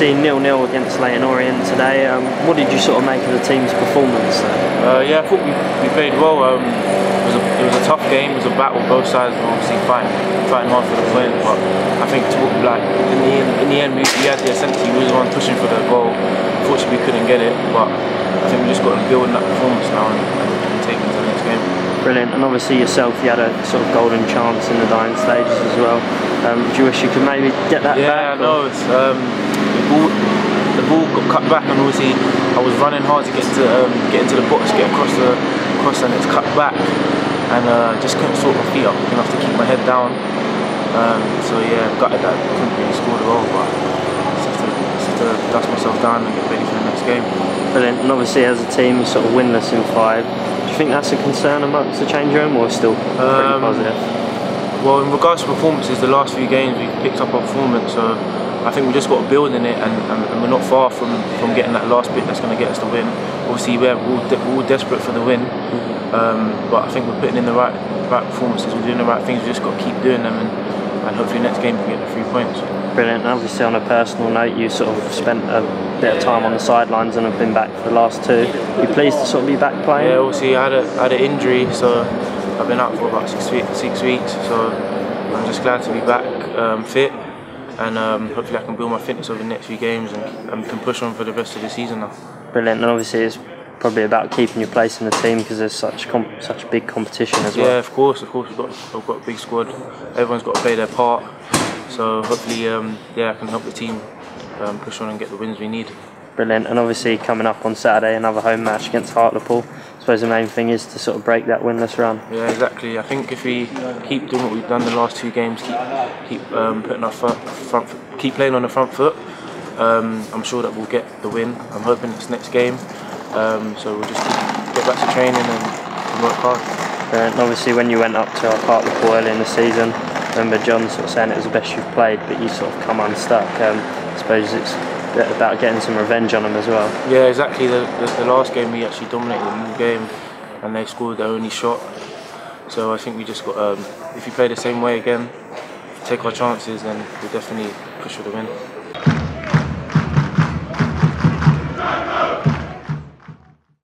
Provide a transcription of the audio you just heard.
nil-nil against Leyton Orient today. Um, what did you sort of make of the team's performance? Uh, yeah, I thought we, we played well. Um, it, was a, it was a tough game. It was a battle. Both sides were obviously fighting, fighting hard for the win. But I think to, like in the end, in the end we, we had the ascendancy. We was the one pushing for the goal. Unfortunately, we couldn't get it. But I think we just got to build on that performance now and, and, and take it to the next game. Brilliant. And obviously yourself, you had a sort of golden chance in the dying stages as well. Um, do you wish you could maybe get that yeah, back? Yeah, no. It's, um, the ball, the ball got cut back, and obviously I was running hard to get to um, get into the box, get across the cross, and it's cut back, and uh, just couldn't sort my feet up enough to keep my head down. Um, so yeah, gutted that couldn't really score the goal, but just have, to, just have to dust myself down and get ready for the next game. Brilliant. And obviously, as a team, sort of winless in five. Do you think that's a concern amongst the change room, or still pretty Um, positive? Well, in regards to performances, the last few games we've picked up our performance, so I think we just got to build in it, and, and, and we're not far from, from getting that last bit that's going to get us the win. Obviously, we're all, de- we're all desperate for the win, um, but I think we're putting in the right right performances, we're doing the right things, we just got to keep doing them, and, and hopefully next game we can get the three points. Brilliant. And obviously, on a personal note, you sort of spent a bit of time on the sidelines and have been back for the last two. Are you pleased to sort of be back playing? Yeah, obviously I had a I had an injury, so I've been out for about six weeks. Six weeks, so I'm just glad to be back um, fit, and um, hopefully I can build my fitness over the next few games and, and can push on for the rest of the season now. Brilliant. And obviously, it's probably about keeping your place in the team because there's such such big competition as well. Yeah, of course, of course. We've got we've got a big squad. Everyone's got to play their part. So hopefully, um, yeah, I can help the team um, push on and get the wins we need. Brilliant. And obviously, coming up on Saturday, another home match against Hartlepool. I suppose the main thing is to sort of break that winless run. Yeah, exactly. I think if we keep doing what we've done the last two games, keep keep um, putting our front, front keep playing on the front foot, um, I'm sure that we'll get the win. I'm hoping it's next game. Um, so we'll just get back to training and, and work hard. And obviously, when you went up to Hartlepool early in the season, I remember John sort of saying it was the best you've played, but you sort of come unstuck. Um, I suppose it's about getting some revenge on them as well. Yeah, exactly. The, the, the last game we actually dominated the whole game, and they scored their only shot. So I think we just got. Um, if we play the same way again, take our chances, then we'll definitely push for the win.